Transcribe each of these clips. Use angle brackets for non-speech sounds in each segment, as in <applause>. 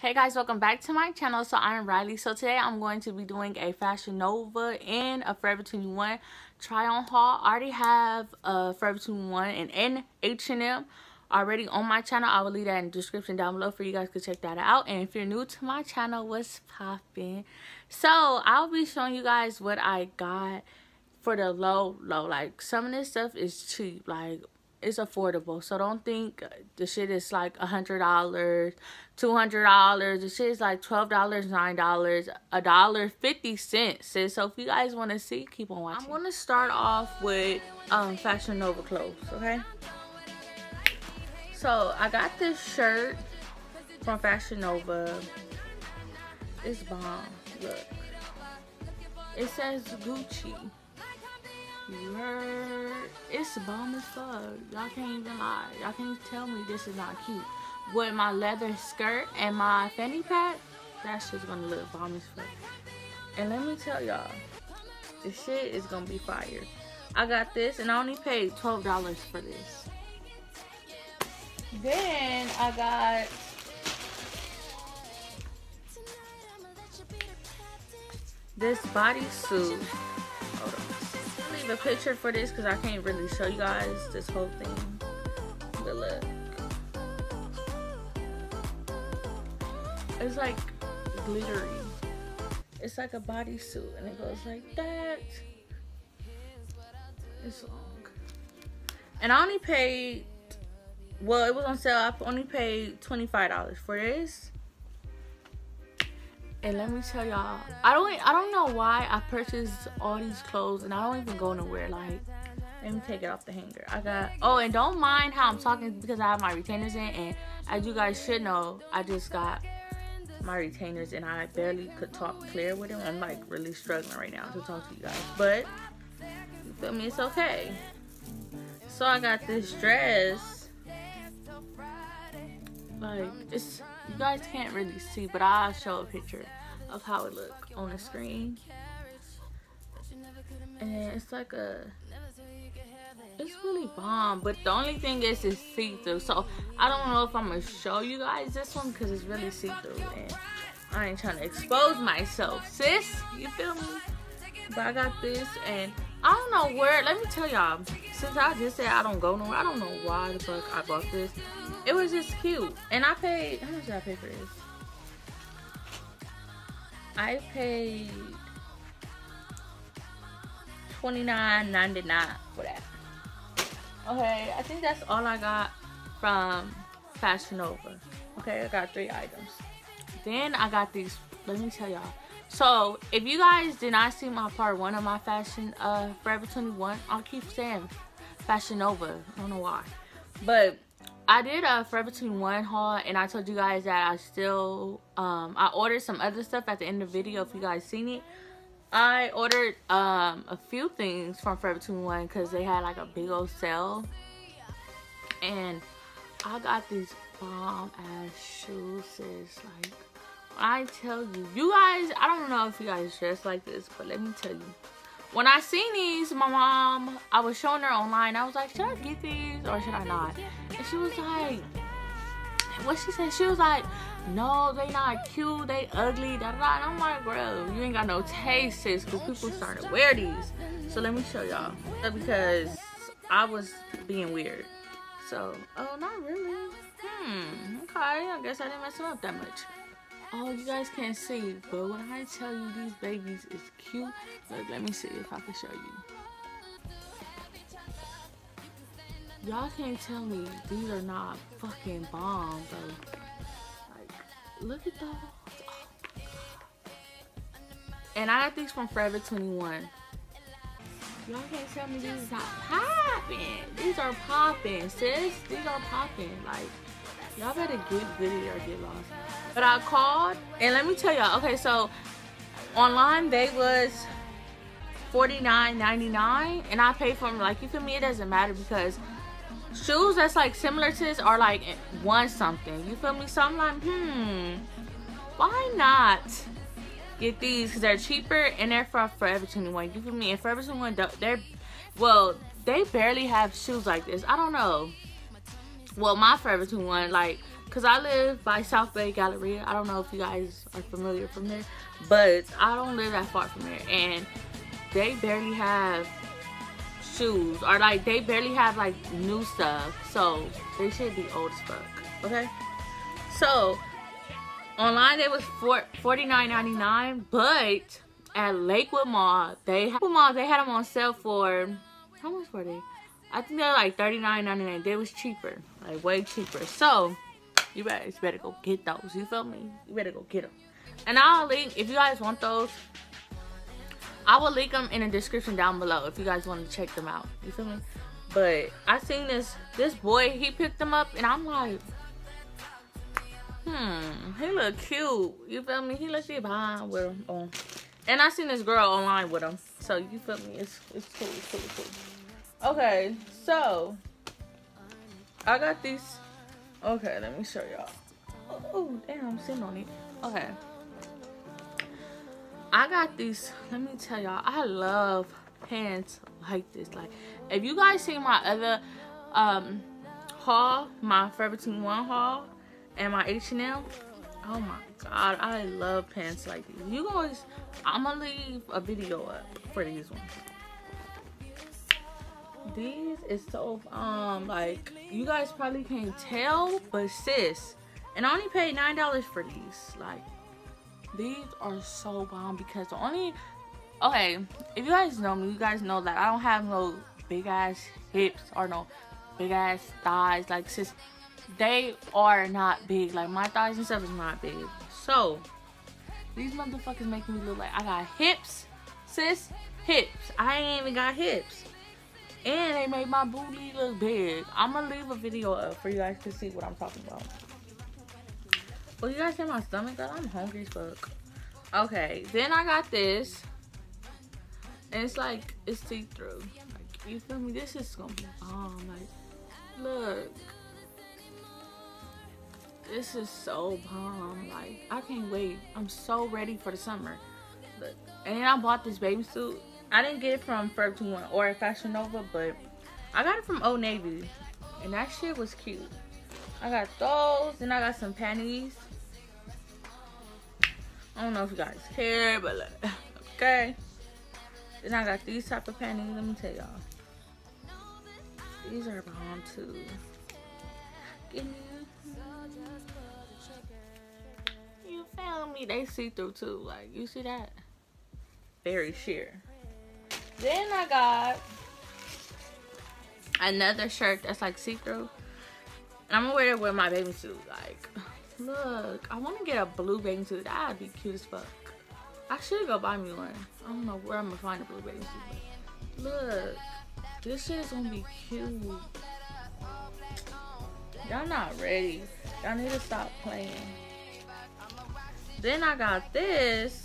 Hey guys, welcome back to my channel. So I'm Riley. So today I'm going to be doing a Fashion Nova and a Forever 21 try on haul. I already have a Forever 21 and in H&M already on my channel. I will leave that in the description down below for you guys to check that out. And if you're new to my channel, what's popping? So I'll be showing you guys what I got for the low low. Like some of this stuff is cheap. Like it's affordable. So don't think the shit is like a hundred dollars, two hundred dollars. The shit is like twelve dollars, nine dollars, a dollar fifty cents. So if you guys want to see, keep on watching. I'm gonna start off with um Fashion Nova clothes. Okay. So I got this shirt from Fashion Nova. It's bomb. Look. It says Gucci. It's bomb as fuck. Y'all can't even lie. Y'all can't tell me this is not cute. With my leather skirt and my fanny pack, that's just gonna look bomb as fuck. And let me tell y'all, this shit is gonna be fire. I got this and I only paid $12 for this. Then I got this bodysuit. A picture for this because I can't really show you guys this whole thing. But look. It's like glittery. It's like a bodysuit and it goes like that. It's long. And I only paid well it was on sale i only paid $25 for this and let me tell y'all i don't i don't know why i purchased all these clothes and i don't even go nowhere like let me take it off the hanger. I got oh and don't mind how i'm talking because i have my retainers in and as you guys should know i just got my retainers and i barely could talk clear with them. I'm like really struggling right now to talk to you guys but you feel me? It's okay. So i got this dress. Like it's you guys can't really see but i'll show a picture of how it look on the screen. And it's like a it's really bomb but the only thing is it's see-through. So i don't know if i'm gonna show you guys this one because it's really see-through and i ain't trying to expose myself sis you feel me? But i got this and I don't know where. Let me tell y'all. Since I just said I don't go nowhere, I don't know why the fuck I bought this. It was just cute, and I paid. How much did I pay for this? I paid twenty nine ninety nine for that. Okay, I think that's all I got from Fashion Nova. Okay, I got three items. Then I got these. Let me tell y'all. So if you guys did not see my part one of my fashion uh Forever 21, I'll keep saying Fashion Nova. I don't know why. But I did a Forever 21 haul and I told you guys that I still um I ordered some other stuff at the end of the video if you guys seen it. I ordered um a few things from Forever 21 because they had like a big old sale. And I got these bomb ass shoes, sis. Like I tell you, you guys, I don't know if you guys dress like this, but let me tell you. When I seen these, my mom, I was showing her online. I was like, should I get these or should I not? And she was like, what she said? She was like, no, they not cute, they ugly, da da da. And I'm like, bro, you ain't got no taste, sis, because people starting to wear these. So let me show y'all. Because I was being weird. So, oh, not really. Hmm, okay, I guess I didn't mess them up that much. Oh, you guys can't see, but when I tell you these babies is cute, look, let me see if I can show you. Y'all can't tell me these are not fucking bomb, though. Like, look at those. Oh and I got these from Forever 21. Y'all can't tell me these is not popping. These are popping, sis. These are popping. Like, y'all better get good or get lost. But I called and let me tell y'all, okay, so online they was $49.99 and I paid for them like you feel me, it doesn't matter because shoes that's like similar to this are like one something. You feel me? So I'm like, hmm, why not get these? Because they're cheaper and they're from Forever 21. You feel me? And Forever 21, they're, well, they barely have shoes like this. I don't know. Well, my Forever 21, like, because I live by South Bay Galleria. I don't know if you guys are familiar from there, but I don't live that far from there. And they barely have shoes or like they barely have like new stuff. So they should be old as fuck. Okay? So online they was for $49.99, but at Lakewood Mall, they had Mall, they had them on sale for how much were they? I think they're like $39.99. They was cheaper. Like way cheaper. So you better, you better go get those. You feel me? You better go get them. And I'll link, if you guys want those, I will link them in the description down below if you guys want to check them out. You feel me? But I seen this, this boy, he picked them up and I'm like, hmm, he look cute. You feel me? He looks behind with him on. And I seen this girl online with him. So you feel me? It's, it's cool, it's cool, it's cool. Okay, so I got these Okay, let me show y'all. Oh, damn, I'm sitting on it. Okay. I got these, let me tell y'all, I love pants like this. Like, if you guys see my other um haul, my Forever 21 haul, and my H&M, oh my god, I love pants like these. You guys, I'm gonna leave a video up for these ones these is so um like you guys probably can't tell but sis and i only paid nine dollars for these like these are so bomb because the only okay if you guys know me you guys know that i don't have no big ass hips or no big ass thighs like sis they are not big like my thighs and stuff is not big so these motherfuckers make me look like i got hips sis hips i ain't even got hips and they made my booty look big. I'm gonna leave a video up for you guys to see what I'm talking about. Well, you guys see my stomach, girl? I'm hungry as fuck. Okay, then I got this. And it's like, it's see-through. Like, you feel me? This is gonna be bomb. Like, look. This is so bomb. Like, I can't wait. I'm so ready for the summer. Look. And then I bought this baby suit I didn't get it from Forever 21 or Fashion Nova, but I got it from Old Navy. And that shit was cute. I got those, and I got some panties. I don't know if you guys care, but <laughs> okay. Then I got these type of panties. Let me tell y'all. These are bomb too. You found me. They see through too. Like, you see that? Very sheer. Then I got another shirt that's like see-through. And I'm gonna wear it with my bathing suit. Like, look, I wanna get a blue bathing suit. That'd be cute as fuck. I should go buy me one. I don't know where I'm gonna find a blue bathing suit. Look, this shit is gonna be cute. Y'all not ready. Y'all need to stop playing. Then I got this.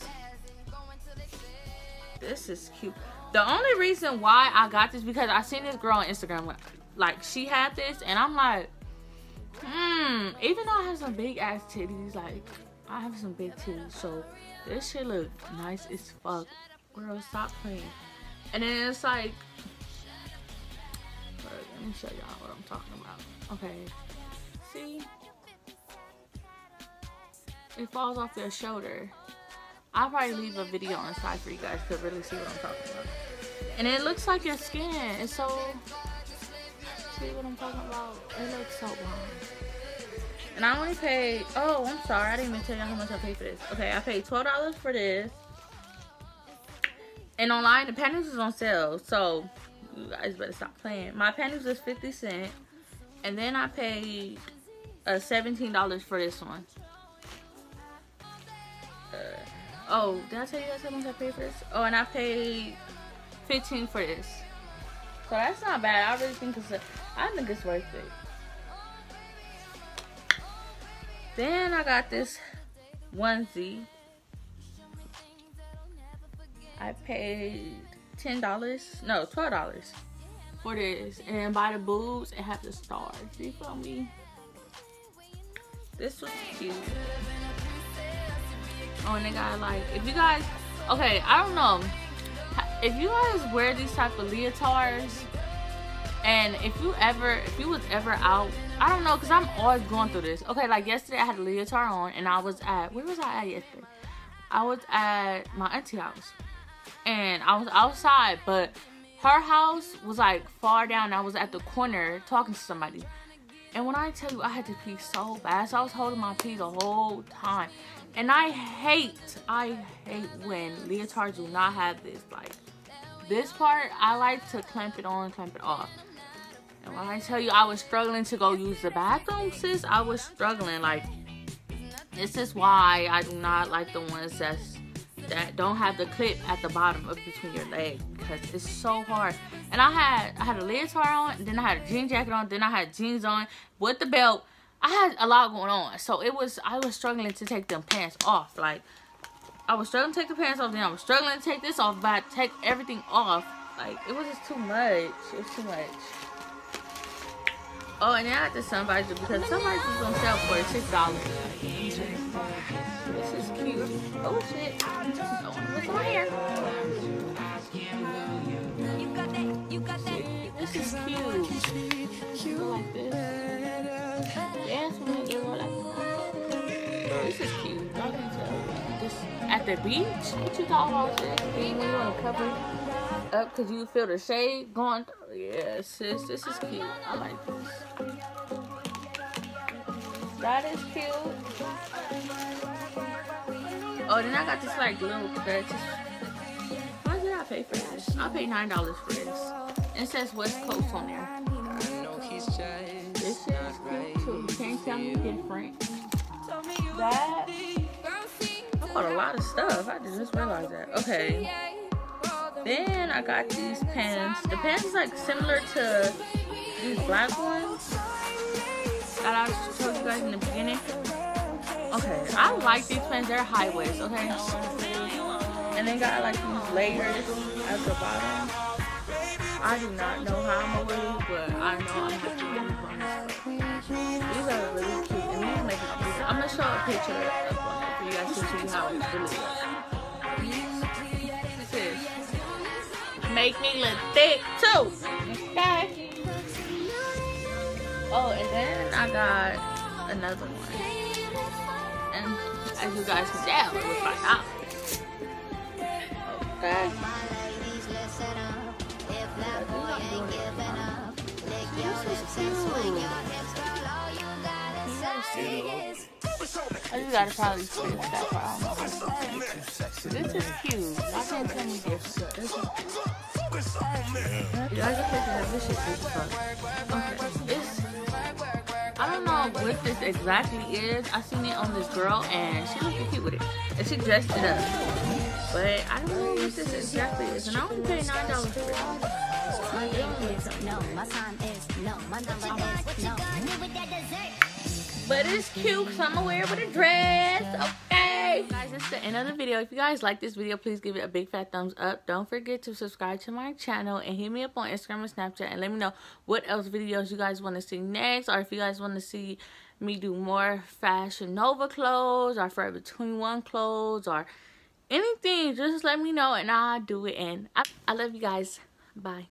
This is cute. The only reason why I got this because I seen this girl on Instagram like she had this and I'm like, hmm, even though I have some big ass titties, like I have some big titties, so this shit look nice as fuck. Girl, stop playing. And then it's like, let me show y'all what I'm talking about. Okay, see? It falls off your shoulder. I'll probably leave a video on side for you guys to really see what I'm talking about. And it looks like your skin. It's so... See what I'm talking about? It looks so bomb. And I only paid... Oh, I'm sorry. I didn't even tell you how much I paid for this. Okay, I paid $12 for this. And online, the panties is on sale. So, you guys better stop playing. My panties was 50 cents. And then I paid uh, $17 for this one. Oh, did I tell you guys how much I paid for this? Oh, and I paid 15 for this. So that's not bad. I really think it's a, I think it's worth it. Then I got this onesie. I paid ten dollars, no, twelve dollars for this, and by the boobs it have the stars. You feel me? This was cute. Oh, and they got like, if you guys, okay, I don't know. If you guys wear these type of leotards, and if you ever, if you was ever out I don't know, because I'm always going through this. Okay, like yesterday I had a leotard on and I was at, where was I at yesterday? I was at my auntie house. And I was outside, but her house was like far down. I was at the corner talking to somebody. And when I tell you I had to pee so bad, so I was holding my pee the whole time. And I hate, I hate when leotards do not have this. Like, this part, I like to clamp it on, clamp it off. And when I tell you I was struggling to go use the bathroom, sis, I was struggling. Like, this is why I do not like the ones that's that don't have the clip at the bottom of between your legs because it's so hard. And I had I had a leotard on, then I had a jean jacket on, then I had jeans on with the belt. I had a lot going on, so it was I was struggling to take them pants off. Like I was struggling to take the pants off, then I was struggling to take this off, but I take everything off. Like it was just too much. It was too much. Oh, and then I had the sun visor because sun visor on sale for six dollars. This is cute. Oh shit! Oh, what's on here? This is cute. I like this. Dance with it, like This is cute. Y'all can tell. This at the beach. What you talking about? This when you want to cover up because you feel the shade going. Yeah, sis, this is cute. I like this. That is cute. Oh, then I got this like little purchase. Why did I pay for this? I paid nine dollars for this. It says West Coast on there. This is cute too. Can't tell me different. That I bought a lot of stuff. I just realized that. Okay. Then I got these pants. The pants is like similar to these black ones that I told you guys in the beginning. Okay, I like these pants. They're high waist, okay? And they got like these layers at the bottom. I do not know how I'm gonna wear these, but I know I'm gonna wear these. These are really cute, and these make it cute. I'm gonna show a picture of one for you guys to see how it really looks. This make me look thick too. Okay. Oh, and then I got another one. And as you guys can tell, it was my outfit. Okay. I just gotta probably finish that part. This is cute. I can't tell me this. This is yeah, I just picture this shit is fun. This exactly is. I seen it on this girl and she looked cute with it. And she dressed it up. But I don't know what this exactly is. And I only paid nine dollars for it. No, my time is no, my number is no. But it's cute because I'm gonna wear it with a dress. Okay. Guys, this is the end of the video. If you guys like this video, please give it a big fat thumbs up. Don't forget to subscribe to my channel and hit me up on Instagram and Snapchat and let me know what else videos you guys want to see next or if you guys want to see me do more Fashion Nova clothes or Forever 21 clothes or anything. Just let me know and I'll do it. And I, I love you guys. Bye.